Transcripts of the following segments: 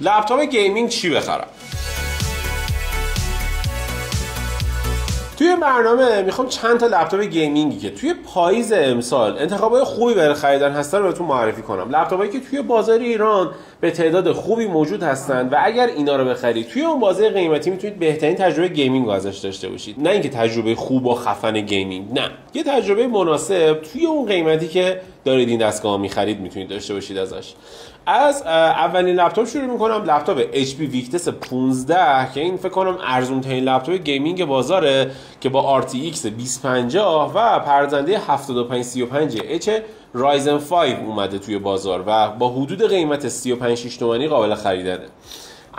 لپتاپ گیمینگ چی بخرم. توی برنامه می‌خوام چند تا لپتاپ گیمینگی که توی پاییز امسال انتخابای خوبی برای خریدن هستن رو بهتون معرفی کنم. لپتاپایی که توی بازار ایران به تعداد خوبی موجود هستند و اگر اینا رو بخرید توی اون بازار قیمتی می‌تونید بهترین تجربه گیمینگ رو ازش داشته باشید. نه اینکه تجربه خوب و خفن گیمینگ نه. یه تجربه مناسب توی اون قیمتی که دارید این دستگاه می‌خرید می‌تونید داشته باشید ازش. از اولین لپتاپ شروع می‌کنم لپتاپ HP Victus 15 که این فکر کنم ارزون ترین لپتاپ گیمینگ بازاره که با RTX 2050 و پردازنده 7535 H Ryzen 5 اومده توی بازار و با حدود قیمت 35 6 تومانی قابل خریدنه.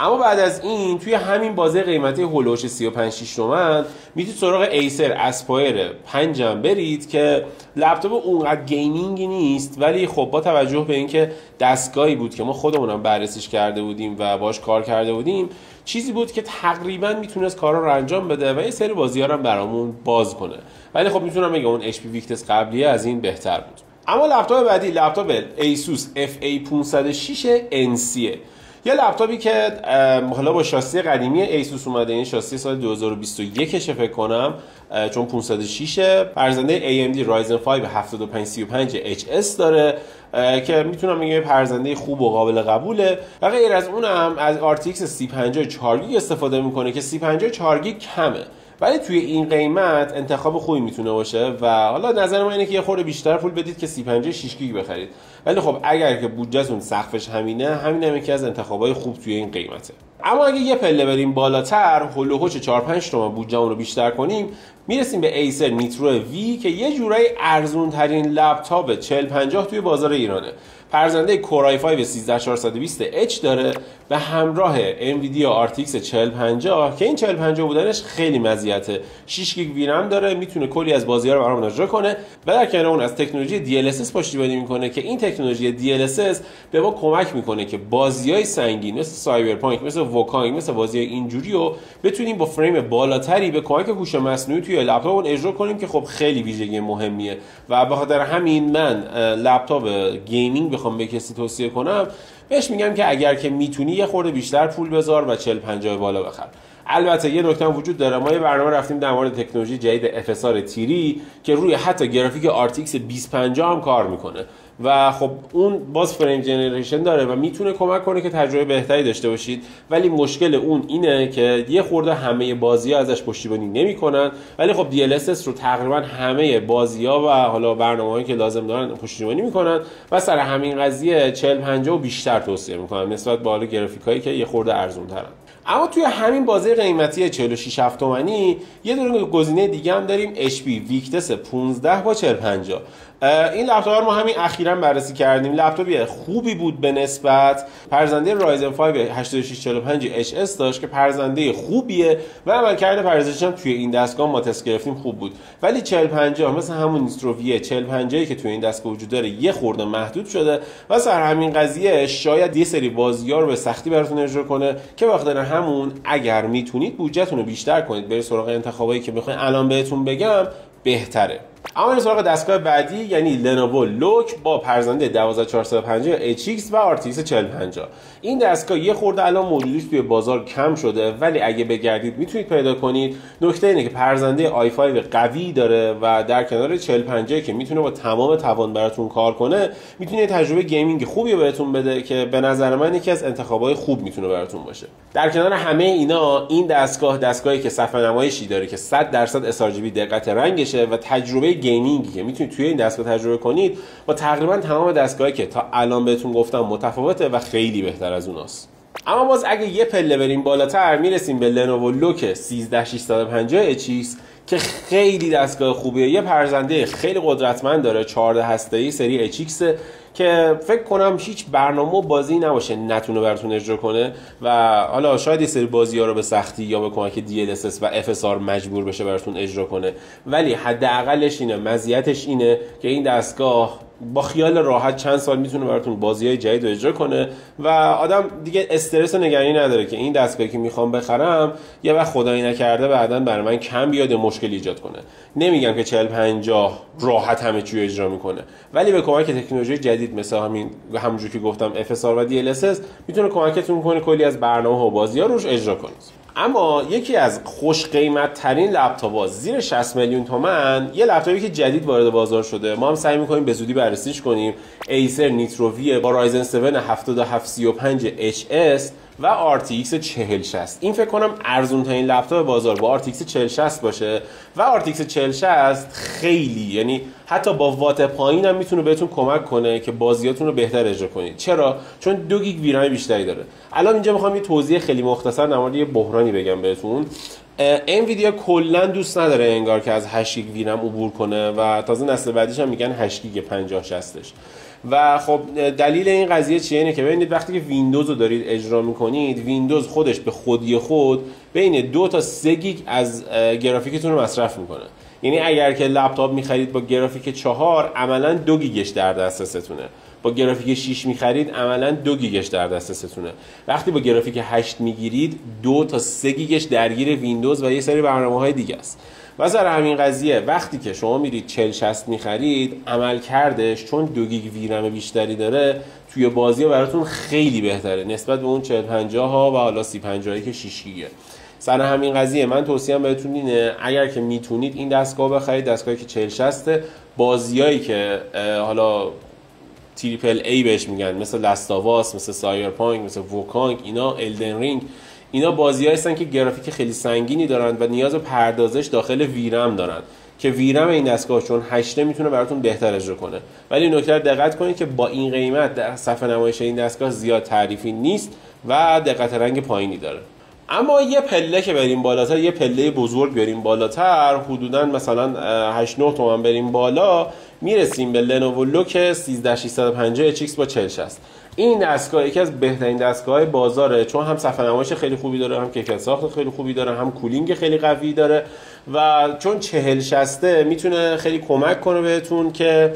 اما بعد از این توی همین بازه قیمتی حول و حوش 35 6 تومن می‌تونید سراغ Acer Aspire 5 هم برید که لپتاپ اونقدر گیمینگی نیست ولی خب با توجه به اینکه دستگاهی بود که ما خودمونم بررسیش کرده بودیم و باش کار کرده بودیم چیزی بود که تقریبا می‌تونست کارا رو انجام بده و یه سری بازی رو برامون باز کنه. ولی خب می‌تونم بگم اون HP Victus قبلیه از این بهتر بود. اما لپتاپ بعدی لپتاپ Asus FA506 NC یه لپتاپی که حالا با شاسی قدیمی Asus اومده این شاسی سال 2021 فکر کنم چون 506 پرزنده AMD Ryzen 5 7535 HS داره که می‌تونم بگم پرزنده خوب و قابل قبوله. و غیر از اونم از RTX 3050 4 استفاده می‌کنه که 3050 4 کمه. ولی توی این قیمت انتخاب خوبی می‌تونه باشه و حالا نظر من اینه که یه خورده بیشتر پول بدید که 35 6 گیگ بخرید. ولی خب اگر که بودجهتون سقفش همینه همین هم یکی از انتخابای خوب توی این قیمته. اما اگه یه پله بریم بالاتر هولوهوچ 4 5 تومن بودجهمون رو بیشتر کنیم می‌رسیم به ایسر نیترو وی که یه جورایی ارزون ترین لپتاپ 40 50 توی بازار ایرانه. پرزنده کورای 5 13420 H داره به همراه انویدیا RTX 4050 که این 4050 بودنش خیلی مزیته 6 گیگ ویرم داره می‌تونه کلی از بازی ها رو برام اجرا کنه و در کنار اون از تکنولوژی DLSS پشتیبانی می‌کنه که این تکنولوژی DLSS به ما کمک می‌کنه که بازی های سنگین مثل Cyberpunk مثل Wukong مثل بازی اینجوری رو بتونیم با فریم بالاتری به کمک هوش مصنوعی توی لپتاپ اجرا کنیم که خب خیلی ویژگی مهمیه. و به خاطر همین من لپتاپ گیمینگ بخوام به کسی توصیه کنم بهش میگم که اگر که می‌تونی یه خورده بیشتر پول بذار و 40 50 بالا بخر. البته یه نکته وجود داره. ما یه برنامه رفتیم در مورد تکنولوژی جدید FSR three ی که روی حتی گرافیک RTX 2050 هم کار می‌کنه. و خب اون باز فریم جنریشن داره و می‌تونه کمک کنه که تجربه بهتری داشته باشید. ولی مشکل اون اینه که یه خورده همه بازی ها ازش پشتیبانی نمی‌کنن. ولی خب DLSS رو تقریبا همه بازی ها و حالا برنامه‌هایی که لازم دارن پشتیبانی می‌کنن و سر همین قضیه 40 50 و بیشتر توصیه می‌کنن نسبت به حالا گرافیکایی که یه خورده ارزون ترن اما توی همین بازه قیمتی 46 تومانی یه دونه گزینه دیگه هم داریم. HP ویکتس 15 با 4050 این لپتاپ ما همین اخیرا بررسی کردیم. لپتاپی خوبی بود به نسبت. پرزنده رایزن 5 8645 HS داشت که پرزنده خوبیه و عملکرد پردازشش هم توی این دستگاه ما تست گرفتیم خوب بود. ولی 4050 مثل همون نیستروویه 4050 که توی این دستگاه وجود داره یه خورده محدود شده و سر همین قضیه شاید یه سری بازی‌ها رو به سختی براتون اجرا کنه که وقت همون اگر می‌تونید بودجهتون رو بیشتر کنید. برید سراغ انتخابایی که می‌خواین. الان بهتون بگم بهتره. اما سراغ دستگاه بعدی یعنی Lenovo LOQ با پردازنده 12450 HX و RTX 4050 این دستگاه یه خورده الان موجودیش توی بازار کم شده ولی اگه بگردید می‌تونید پیدا کنید. نکته اینه که پردازنده i5 قوی داره و در کنار 4050 که می‌تونه با تمام توان براتون کار کنه می‌تونه تجربه گیمینگ خوبی بهتون بده که به نظر من یکی از انتخابای خوب می‌تونه براتون باشه. در کنار همه اینا این دستگاه دستگاهی که صفحه نمایشی داره که 100 درصد sRGB دقت رنگشه و تجربه گیمینگی که می‌تونید توی این دستگاه تجربه کنید با تقریبا تمام دستگاهی که تا الان بهتون گفتم متفاوته و خیلی بهتر از اوناست. اما باز اگه یه پله بریم بالاتر می‌رسیم به لنوو لوک 13650 HX که خیلی دستگاه خوبیه. یه پرزنده خیلی قدرتمند داره 14 هسته‌ای سری HX که فکر کنم هیچ برنامه و بازی نباشه نتونه براتون اجرا کنه و حالا شاید یه سری بازی ها رو به سختی یا به کمک DLSS و FSR مجبور بشه براتون اجرا کنه. ولی حداقلش اینه مزیتش اینه که این دستگاه با خیال راحت چند سال می‌تونه براتون بازی های جدید اجرا کنه. و آدم دیگه استرس و نگرانی نداره که این دستگاهی که می‌خوام بخرم یه وقت خدایی نکرده بعدا برای من کم بیاد مشکل ایجاد کنه. نمیگم که 40 50 راحت همه چی اجرا می‌کنه ولی به کمک تکنولوژی جدید مثل همین همونجور که گفتم FSR و DLSS می‌تونه کمکتون کنه کلی از برنامه و بازی ها روش اجرا کنید. اما یکی از خوش قیمت ترین لپتاپ ها زیر 60 میلیون تومن یه لپتاپی که جدید وارد بازار شده. ما هم سعی می‌کنیم به زودی بررسیش کنیم. Acer Nitro با Ryzen 7 7735 HS و RTX 4060 این فکر کنم ارزون ترین لپتاپ بازار با RTX 4060 باشه. و RTX 4060 خیلی یعنی حتی با وات پایین هم می‌تونه بهتون کمک کنه که بازیاتون رو بهتر اجرا کنید. چرا؟ چون دو گیگ VRAM بیشتری داره. الان اینجا می‌خوام یه توضیح خیلی مختصر در یه بحرانی بگم بهتون. Nvidia کلا دوست نداره انگار که از 8 گیگ VRAM عبور کنه و تازه نسل بعدیش هم میگن 8 گیگ 50 60 و خب دلیل این قضیه چیه؟ اینه که ببینید وقتی که ویندوز رو دارید اجرا می‌کنید ویندوز خودش به خودی خود بین دو تا سه گیگ از گرافیکتون رو مصرف می‌کنه. یعنی اگر که لپتاپ می‌خرید با گرافیک چهار عملا دو گیگش در دسترستونه. با گرافیک 6 می‌خرید عملا دو گیگش در دسترستونه. وقتی با گرافیک 8 می‌گیرید دو تا سه گیگش درگیر ویندوز و یه سری برنامه های دیگه است. و سر همین قضیه وقتی که شما میرید 40 60 می‌خرید عملکردش چون دو گیگ VRAM بیشتری داره توی بازی براتون خیلی بهتره نسبت به اون 40 50 ها و حالا 30 50 که 6 گیگه سر همین قضیه من توصیه بهتون اینه اگر که می‌تونید این دستگاه بخرید دستگاهی که 40 60 بازیایی که حالا triple A بهش میگن مثل Last of Us مثل Cyberpunk مثل Wukong اینا Elden Ring اینا بازی هستن که گرافیک خیلی سنگینی دارن و نیاز پردازش داخل VRAM دارن. که VRAM این دستگاه چون 8 می‌تونه براتون بهتر اجرا کنه. ولی نکته دقت کنید که با این قیمت در صفحه نمایش این دستگاه زیاد تعریفی نیست و دقت رنگ پایینی داره. اما یه پله که بریم بالاتر یه پله بزرگ بریم بالاتر حدودا مثلا 8 9 تومن بریم بالا می‌رسیم به لنوو لوک 13650 HX با 4060 این دستگاه یکی از بهترین دستگاه بازاره چون هم صفحه نمایش خیلی خوبی داره هم کیفیت ساخت خیلی خوبی داره هم کولینگ خیلی قوی داره و چون چهل شسته می‌تونه خیلی کمک کنه بهتون که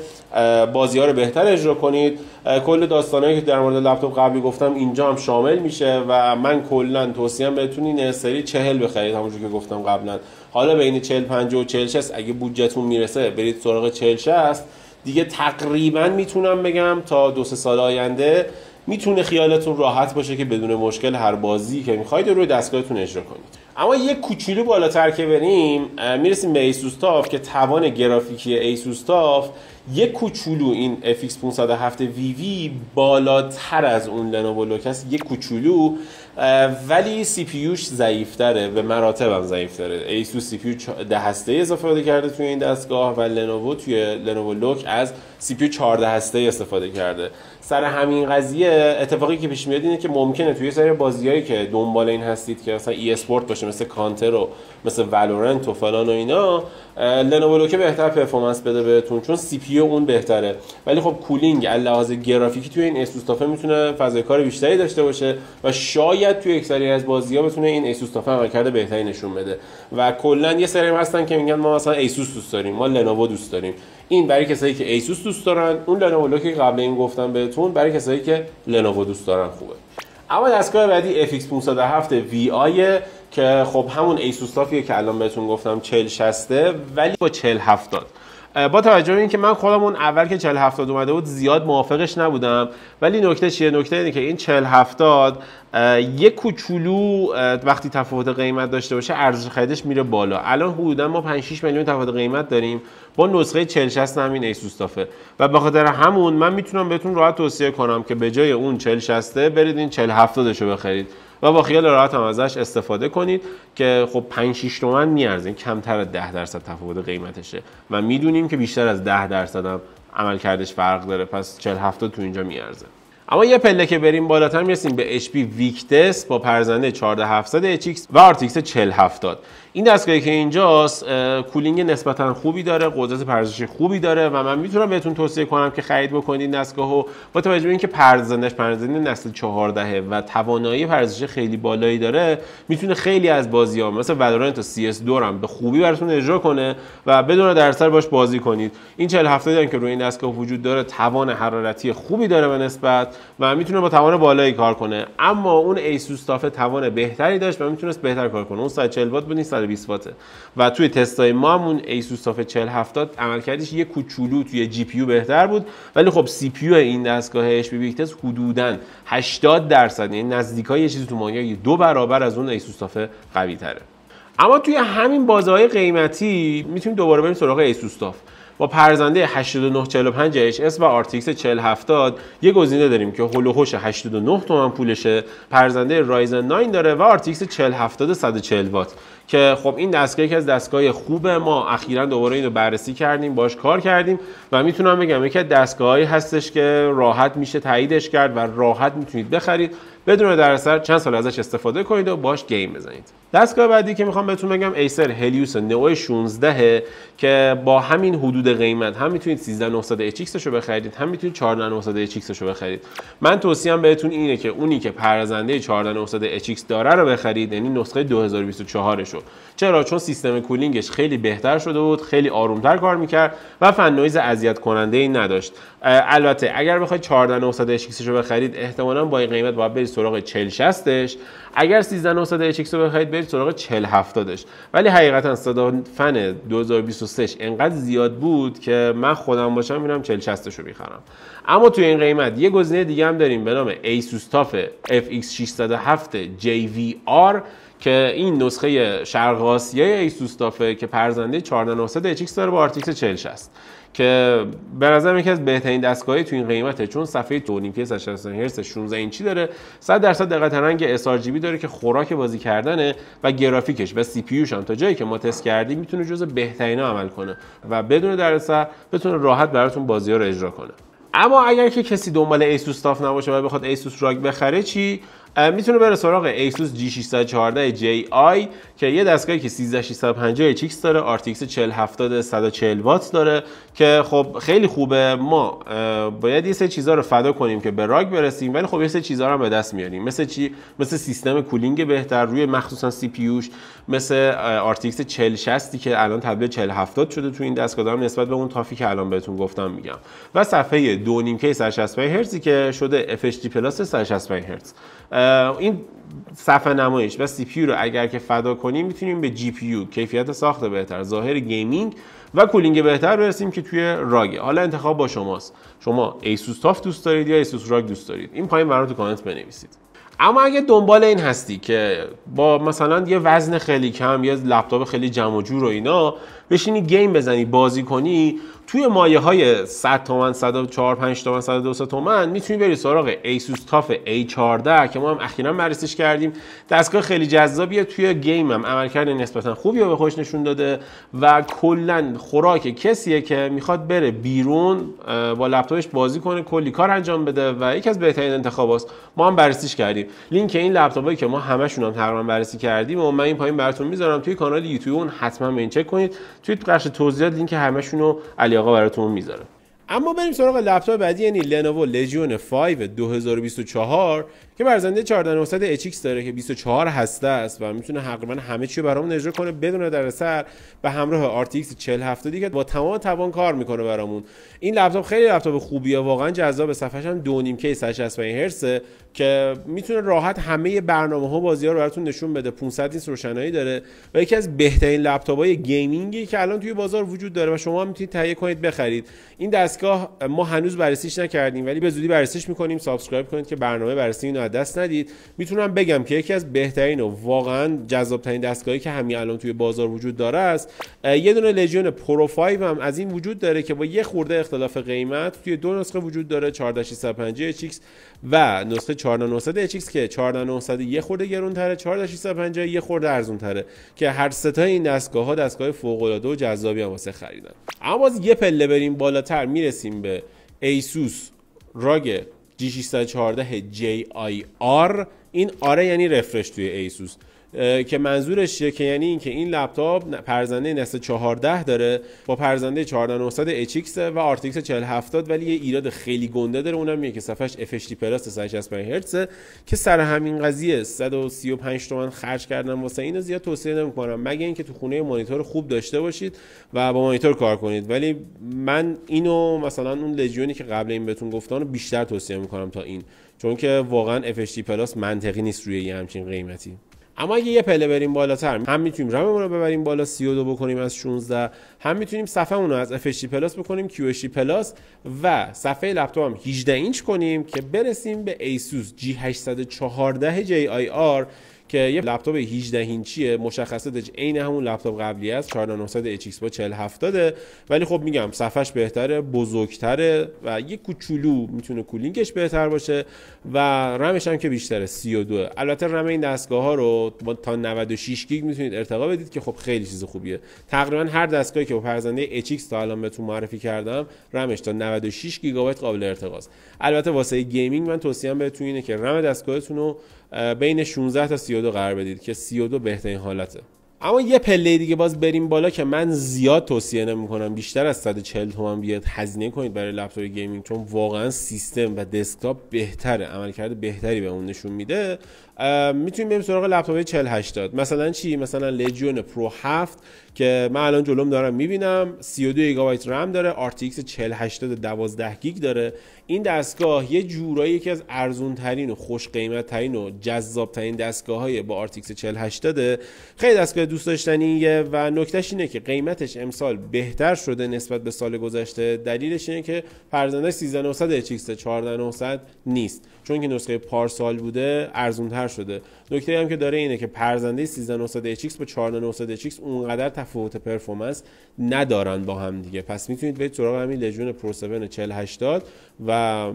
بازی ها رو بهتر اجرا کنید. کل داستانهایی که در مورد لپتاپ قبلی گفتم اینجا هم شامل میشه و من کلا توصیه بهتون این سری چهل بخرید همونجور که گفتم قبلا. حالا بین 40 50 و 40 60 اگه بودجهتون می‌رسه برید سراغ 40 60 دیگه تقریبا می‌تونم بگم تا دو سه سال آینده می‌تونه خیالتون راحت باشه که بدون مشکل هر بازی که می‌خواید روی دستگاهتون اجرا کنید. اما یه کوچولو بالاتر که بریم می‌رسیم به Asus TUF که توان گرافیکی Asus TUF یه کوچولو این FX 507 VV بالاتر از اون Lenovo LOQ یه کوچولو ولی CPU ضعیفتره به مراتب هم ضعیفتره. Asus CPU ده هسته استفاده کرده توی این دستگاه و Lenovo توی Lenovo LOQ از CPU 14 هسته استفاده کرده. سر همین قضیه اتفاقی که پیش میاد اینه که ممکنه توی سری بازیایی که دنبال این هستید که مثلا e-sport باشه مثل کانتر و مثل Valorant و فلان و اینا Lenovo که بهتر performance بده بهتون چون CPU اون بهتره. ولی خب cooling لحاظ گرافیکی توی این Asus TUF ه می‌تونه فضای کار بیشتری داشته باشه و شاید توی یک سری از بازی‌ها بتونه این Asus TUF ه عملکرد بهتری نشون بده. و کلا یه سری هستن که میگن ما مثلا Asus دوست داریم ما Lenovo دوست داریم. این برای کسایی که Asus دوست دارن اون Lenovo که قبل این گفتم بهتون برای کسایی که Lenovo دوست دارن خوبه. اما دستگاه بعدی FX 507 VI که خب همون ایسوستافیه که الان بهتون گفتم 40 60 ولی با 40 70 با توجه به اینکه من خودم اون اول که 40 70 اومده بود زیاد موافقش نبودم. ولی نکته چیه؟ نکته اینه که این 40 70 یک کوچولو وقتی تفاوت قیمت داشته باشه ارزش خریدش میره بالا. الان حدودا ما 5 6 میلیون تفاوت قیمت داریم. با نسخه 40 60 همین ایسوستافه و به خاطر همون من می‌تونم بهتون راحت توصیه کنم که به جای اون 40 60 برید این 40 70 رو بخرید. و با خیال راحت هم ازش استفاده کنید که خب 5 6 تومن میارزه کمتر از 10 درصد تفاوت قیمتشه. و می‌دونیم که بیشتر از 10 درصد هم عمل کردش فرق داره. پس 40 70 تو اینجا میارزه. اما یه پله که بریم بالاتر می‌رسیم به HP ویکتس با پرزنده 14700 HX و RTX 4070 این دستگاهی که اینجاست cooling نسبتا خوبی داره قدرت پردازش خوبی داره و من می‌تونم بهتون توصیه کنم که خرید بکنید دستگاهو با توجه به اینکه پردازندش پردازنده نسل 14 و توانایی پردازش خیلی بالایی داره می‌تونه خیلی از بازی ها مثل Valorant و CS2 هم به خوبی براتون اجرا کنه و بدون دردسر باش بازی کنید. این 40 70 که روی این دستگاه وجود داره توان حرارتی خوبی داره به نسبت و می‌تونه با توان بالایی کار کنه. اما اون Asus TUF ه توان بهتری داشت و می‌تونست بهتر کار کنه. اون 140 وات بود 120 واته. و توی تستای ما همون ایسوس تافه 4070 عملکردش یه کوچولو توی GPU بهتر بود. ولی خب CPU این دستگاه اچ پی Victus حدوداً 80 درصد یعنی نزدیکای یه چیزی تو مایه‌های دو برابر از اون ایسوس TUF ه قوی تره اما توی همین بازه قیمتی می‌تونیم دوباره بریم سراغ ایسوس TUF با پردازنده 8945 HS و RTX 4070 یه گزینه داریم که هول و 89 تومن پولشه. پردازنده Ryzen 9 داره و RTX 4070 140 وات. که خب این دستگاه یکی از دستگاه خوب ما. اخیرا دوباره اینو بررسی کردیم باش کار کردیم و می‌تونم بگم یکی از دستگاهایی هستش که راحت میشه تاییدش کرد و راحت می‌تونید بخرید. بدون درصد چند سال ازش استفاده کنید و باش گیم بزنید. دستگاه بعدی که می‌خوام بهتون بگم ایسر هلیوس نو 16 که با همین حدود قیمت هم می‌تونید 13900 HX رو بخرید هم می‌تونید 14900 HX رو بخرید. من توصیهم بهتون اینه که اونی که پرزنده 14900 HX داره رو بخرید یعنی نسخه 2024 شو. چرا؟ چون سیستم کولینگش خیلی بهتر شده بود خیلی آرومتر کار می‌کرد و فن نویز اذیت کننده ای نداشت. البته اگر بخواید 14900 HX رو بخرید احتمالاً با این قیمت باید برید سراغ 4060 اگر 13900 HX رو بخرید برید سراغ 4070ش ولی حقیقتا صدا فن 2023 انقدر زیاد بود که من خودم باشم میرم 4060 رو می‌خرم. اما توی این قیمت یه گزینه دیگه هم داریم به نام Asus TUF FX 607 JVR که این نسخه شرق آسیای ایسوس تافه که پرزنده 4900 HX داره با RTX 4060 که به نظرم یکی از بهترین دستگاهی تو این قیمته چون صفحه 2.5 160 هرتز 16 اینچی داره. 100 درصد دقت رنگ sRGB داره که خوراک بازی کردنه و گرافیکش و سی پی هم تا جایی که ما تست کردیم می‌تونه جز بهترینا عمل کنه و بدون درصد بتونه راحت براتون بازی ها رو اجرا کنه. اما اگر که کسی دنبال ایسوس TUF نباشه و بخواد ایسوس ROG بخره چی؟ می‌تونه بره سراغ Asus G614 Ji که یه دستگاهی که 13650 HX داره RTX 4070 140 وات داره که خب خیلی خوبه. ما باید یه سری چیزا رو فدا کنیم که به ROG برسیم ولی خب یه سری چیزا رو هم به دست میاریم. مثل چی؟ مثل سیستم cooling بهتر روی مخصوصا CPU مثل RTX 4060 که الان تبدیل 4070 شده تو این دستگاه. دارم نسبت به اون TUF ی که الان بهتون گفتم میگم. و صفحه 2.5K 165 هرتزی که شده FHD Plus 165 هرتز این صفحه نمایش و CPU رو اگر که فدا کنیم می‌تونیم به GPU کیفیت ساخت بهتر ظاهر gaming و cooling بهتر برسیم که توی ROG ه حالا انتخاب با شماست. شما ایسوس TUF دوست دارید یا ایسوس ROG دوست دارید؟ این پایین برام تو کامنت بنویسید. اما اگه دنبال این هستی که با مثلا یه وزن خیلی کم یه لپتاپ خیلی جمع و جور و اینا بشینی game بزنی بازی کنی توی مایه های 100 تومن 104 5 تومن 102 تومن می‌تونی بری سراغ ایسوس TUF A14 که ما هم اخیرا بررسیش کردیم. دستگاه خیلی جذابیه. توی game هم عملکرد نسبتا خوبی رو به خودش نشون داده و کلا خوراک کسیه که می‌خواد بره بیرون با لپتاپش بازی کنه کلی کار انجام بده و یکی از بهترین انتخاباست ما هم بررسیش کردیم. لینک این لپتاپایی که ما همشون هم تقریبا بررسی کردیم و من این پایین براتون می‌ذارم. توی کانال یوتیوب حتما این چک کنید. توی بخش توضیحات لینک همشون رو علی آقا براتون می‌ذاره. اما بریم سراغ لپتاپ بعدی یعنی لنوو لژیون 5 2024 که برزنده 14900 HX داره که 24 هسته است و می‌تونه تقریبا همه چی برامون اجرا کنه بدون دردسر به همراه RTX 4070 که با تمام توان کار می‌کنه برامون. این لپتاپ خیلی لپتاپ خوبیه واقعا جذاب صفحش هم 2.5K 165 هرتز که می‌تونه راحت همه برنامه ها بازی ها رو براتون نشون بده. 500 نیست روشنایی داره و یکی از بهترین لپتاپ های gaming ی که الان توی بازار وجود داره و شما می‌تونید تهیه کنید بخرید. این دستگاه ما هنوز بررسیش نکردیم ولی به زودی بررسیش می‌کنیم. subscribe کنید که برنامه بررسی اینو از دست ندید. می‌تونم بگم که یکی از بهترین و واقعا جذاب ترین دستگاهی که همین الان توی بازار وجود داره است یه دونه Legion Pro 5 هم از این وجود داره که با یه خورده اختلاف قیمت توی دو نسخه وجود داره 14650 HX و نسخه 4900 HX که 4900 یه خورده گرونتره 4650 یه خورده ارزون تره که هر سه این دستگاه ها دستگاه فوق العاده و جذابی هم واسه خریدن. اما یه پله بریم بالاتر می‌رسیم به ایسوس ROG G614 JIR این R یعنی refresh توی ایسوس. که منظورش چیه؟ که یعنی اینکه این لپتاپ پردازنده نسل 14 داره با پردازنده 14900 HX و RTX 4070 ولی یه ایراد خیلی گنده داره. اونم اینه که صفحش FHD Plus 165 هرتز که سر همین قضیه 135 تومن خرج کردن واسه اینو زیاد توصیه نمی‌کنم. مگه اینکه تو خونه مانیتور خوب داشته باشید و با مانیتور کار کنید. ولی من اینو مثلا اون Legion ی که قبل این بهتون گفتم بیشتر توصیه می‌کنم تا این. چون که واقعا FHD Plus منطقی نیست روی یه همچین قیمتی. اما اگه یه پله بریم بالاتر هم می‌تونیم رممون رو ببریم بالا 32 بکنیم از 16 هم می‌تونیم صفحه رو از FHD Plus بکنیم QHD Plus و صفحه لپتاپ هم 18 اینچ کنیم که برسیم به Asus G814 JIR که یه لپتاپ 18 اینچیه مشخصاتش عین همون لپتاپ قبلی است 4900 HX با 4070 ولی خب میگم صفحش بهتره بزرگتره و یه کوچولو می‌تونه cooling ش بهتر باشه و رمش هم که بیشتره 32 البته رم این دستگاه ها رو تا 96 گیگ می‌تونید ارتقا بدید که خب خیلی چیز خوبیه. تقریبا هر دستگاهی که با پردازنده HX تا الان بهتون معرفی کردم رمش تا 96 گیگابایت قابل ارتقاست. البته واسه gaming من توصیهم بهتون اینه که رم دستگاهتون رو بین 16 تا 32 قرار بدید که 32 بهترین حالته. اما یه پله دیگه باز بریم بالا که من زیاد توصیه نمی کنم بیشتر از 140 تومن بیاد هزینه کنید برای لپتاپ gaming چون واقعا سیستم و دسکتاپ بهتره عملکرد بهتری به اون نشون میده. می‌تونیم بریم سراغ لپتاپ 4080 مثلا چی؟ مثلا Legion Pro 7 که من الان جلوم دارم می‌بینم. 32 گیگابایت رم داره RTX 4080 12 گیگ داره. این دستگاه یه جورایی یکی از ارزون ترین و خوش قیمت ترین و جذاب ترین دستگاه های با RTX 4080 خیلی دستگاه دوست داشتنیه و نکتهش اینه که قیمتش امسال بهتر شده نسبت به سال گذشته. دلیلش اینه که پردازنده 13900 HX 14900 نیست. چون که نسخه پارسال بوده ارزون تر شده. نکته هم که داره اینه که پردازنده 13900 HX با 4900 HX اونقدر تفاوت performance ندارن با هم دیگه. پس می‌تونید برید سراغ همین Legion Pro 7 4080 و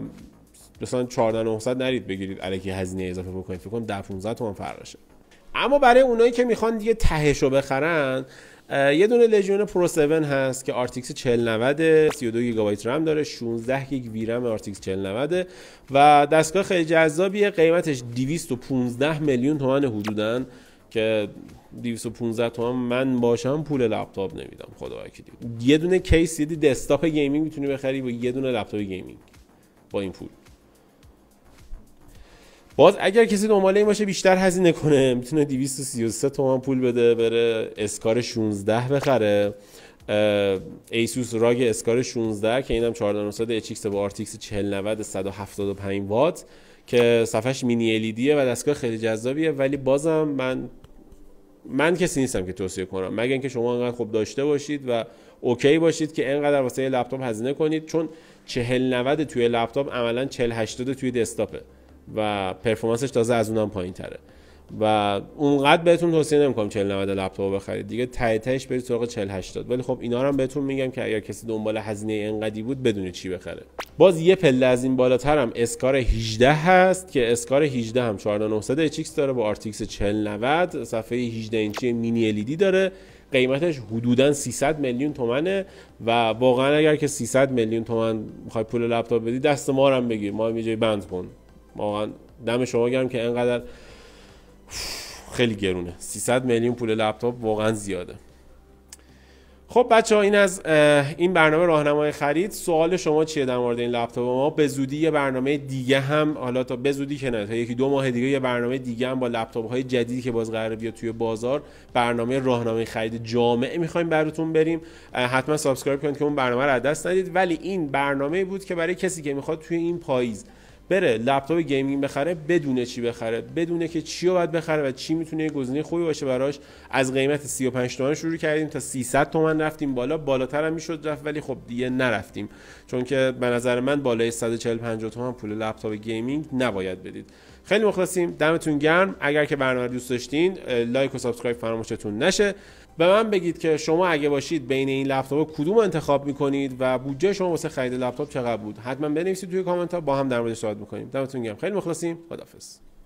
مثلا 14900 نرید بگیرید. الکی هزینه اضافه بکنید. فکر کنم 10 15 تومن فرقشه. اما برای اونایی که می‌خوان دیگه تهشو بخرن یه دونه Legion Pro 7 هست که RTX 4090 32 گیگابایت رم داره 16 گیگ VRAM RTX 4090 و دستگاه خیلی جذابیه. قیمتش 215 میلیون تومان حدوداً که 215 تومن من باشم پول لپتاپ نمیدم خدا وکیلی. یه دونه کیس یه دسکتاپ gaming می‌تونی بخری با یه دونه لپتاپ gaming با این پول. باز اگر کسی دنبال این باشه بیشتر هزینه کنه. می‌تونه 233 تومن پول بده بره Scar 16 بخره. ایسوس ROG Scar 16 که اینم 4900 HX با RTX 4090 175 وات که صفحش mini LED و دستگاه خیلی جذابیه. ولی بازم من من کسی نیستم که توصیه کنم. مگر اینکه شما انقدر خوب داشته باشید و اوکی باشید که اینقدر واسه لپتاپ هزینه کنید. چون 4090 توی لپتاپ عملا 4080 توی دسکتاپه. و performance ش تازه از اونم پایین تره و اونقدر بهتون توصیه نمی‌کنم 40 90 لپتاپ بخرید. دیگه ته تهش برید سراغ 40 80 ولی خب اینا هم بهتون میگم که اگر کسی دنبال هزینه انقدی بود بدونه چی بخره. باز یه پله از این بالاتر هم اسکار 18 هست که اسکار 18 هم. 4900 HX داره با RTX 4090 صفحه 18 اینچی مینی LED داره. قیمتش حدودا 300 میلیون تومنه و واقعا اگر که 300 میلیون تومن می‌خوای پول لپتاپ بدی دست ما هم بگیر. ما هم یه جای بند کن. واقعا دم شما گرم که انقدر خیلی گرونه. 300 میلیون پول لپتاپ واقعا زیاده. خب بچه ها این از این برنامه راهنمای خرید. سوال شما چیه در مورد این لپتاپ؟ ما به زودی یه برنامه دیگه هم حالا تا به زودی که نه یکی دو ماه دیگه یه برنامه دیگه هم با لپتاپ های جدیدی که باز قراره بیاد توی بازار برنامه راهنمای خرید جامع می‌خوایم براتون بریم. حتما subscribe کنید که اون برنامه رو از دست ندید. ولی این برنامه بود که برای کسی که می‌خواد توی این پاییز بره لپتاپ gaming بخره بدونه چی بخره. بدونه که چی رو باید بخره و چی می‌تونه گزینه خوبی باشه براش. از قیمت 35 تومن شروع کردیم تا 300 تومن رفتیم بالا. بالاتر هم می‌شد رفت ولی خب دیگه نرفتیم. چون که به نظر من بالای 140 50 تومن پول لپتاپ gaming نباید بدید. خیلی مخلصیم. دمتون گرم. اگر که برنامه دوست داشتین لایک و subscribe فراموشتون نشه. به من بگید که شما اگه باشید بین این لپتاپ کدوم انتخاب می‌کنید و بودجه شما واسه خرید لپتاپ چقدر بود؟ حتما بنویسید توی کامنت ها با هم در موردش صحبت می‌کنیم. دمتون گرم. خیلی مخلصیم. خدافظ